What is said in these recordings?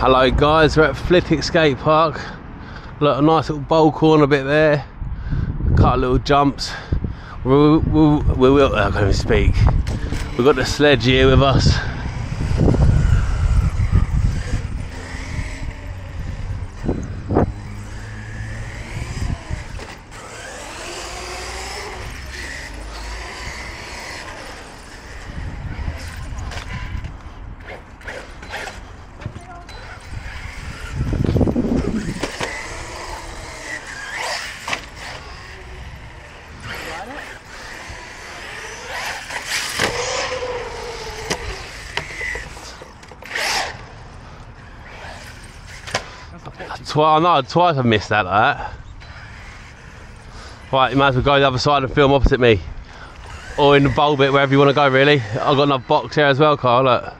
Hello guys, we're at Flitwick Skate Park. Look, a nice little bowl corner bit there. A couple little jumps. We'll, we'll, we'll, we'll, I can't even speak. We've got the sledge here with us. Twice, I know, twice I've missed that like that. Right, you might as well go the other side and film opposite me. Or in the bowl bit, wherever you want to go really. I've got another box here as well, Carl, look.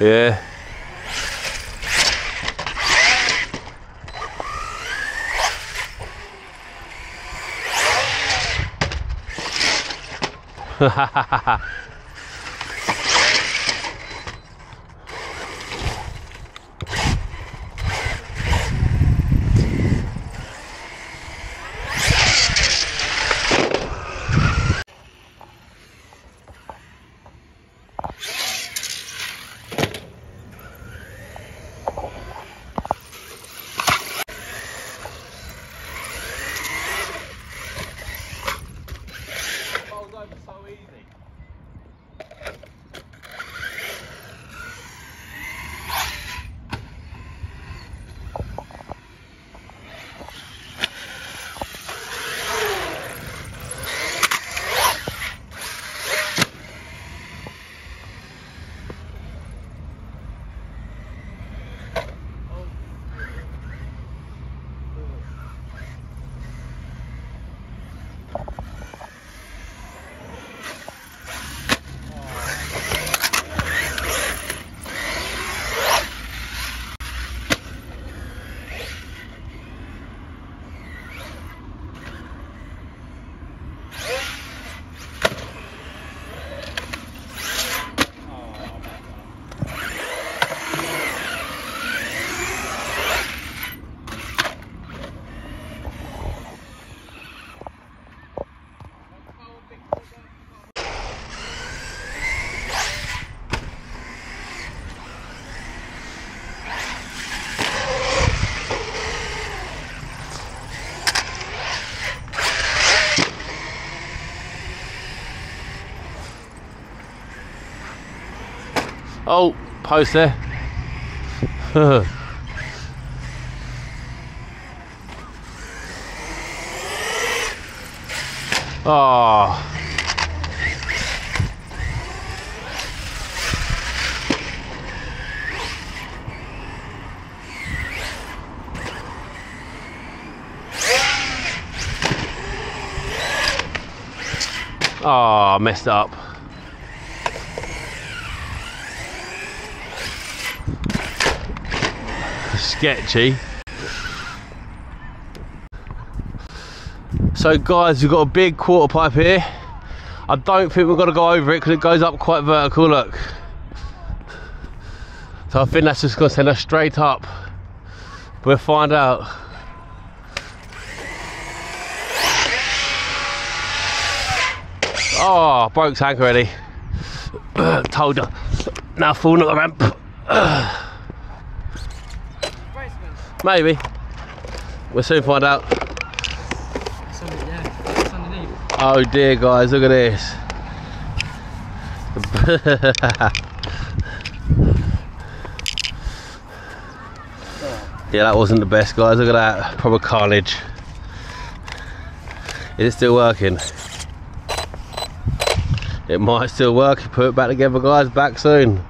Yeah. Oh, post there. oh. Oh, messed up. Sketchy. So guys, we've got a big quarter pipe here. I don't think we're gonna go over it because it goes up quite vertical, look. So I think that's just gonna send us straight up. We'll find out. Oh, broke tank already. Told you. Now falling up the ramp. Maybe. We'll soon find out. Oh dear guys, look at this. yeah, that wasn't the best guys, look at that. Proper carnage. Is it still working? It might still work. Put it back together guys, back soon.